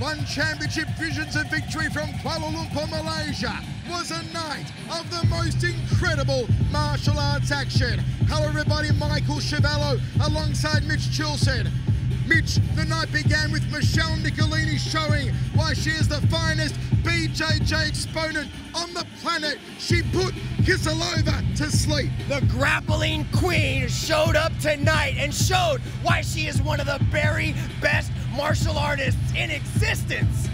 ONE championship visions of victory from Kuala Lumpur, Malaysia, was a night of the most incredible martial arts action. Hello everybody, Michael Schiavello alongside Mitch Chilson. Mitch, the night began with Michelle Nicolini showing why she is the finest BJJ exponent on the planet. She put Kiselova to sleep. The grappling queen showed up tonight and showed why she is one of the very best martial artists in existence.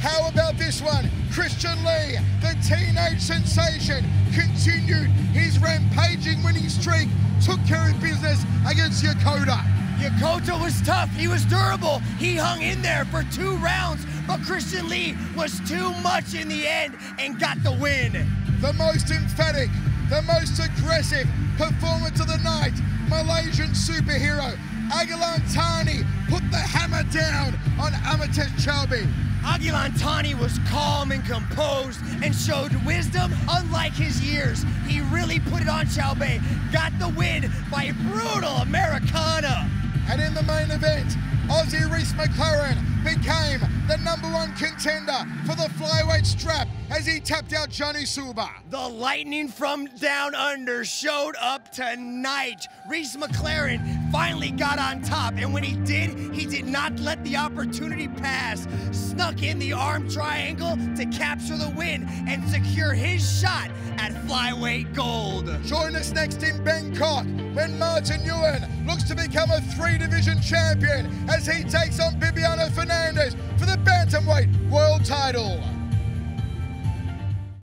How about this one? Christian Lee, the teenage sensation, continued his rampaging winning streak, took care of business against Yokota. Yokota was tough. He was durable. He hung in there for two rounds, but Christian Lee was too much in the end and got the win. The most emphatic, the most aggressive performance of the night, Malaysian superhero Agilan Thani put the hammer down on Amitesh Chaubey. Aguilantani was calm and composed and showed wisdom unlike his years. He really put it on Chaubey, got the win by brutal Americana. And in the main event, Aussie Reece McLaren became the number one contender for the flyweight strap as he tapped out Gianni Subba. The lightning from down under showed up tonight. Reece McLaren finally got on top, and when he did, he did not let the opportunity pass. Snuck in the arm triangle to capture the win and secure his shot flyweight gold. Join us next in Bangkok when Martin Nguyen looks to become a three division champion as he takes on Bibiano Fernandes for the Bantamweight World title.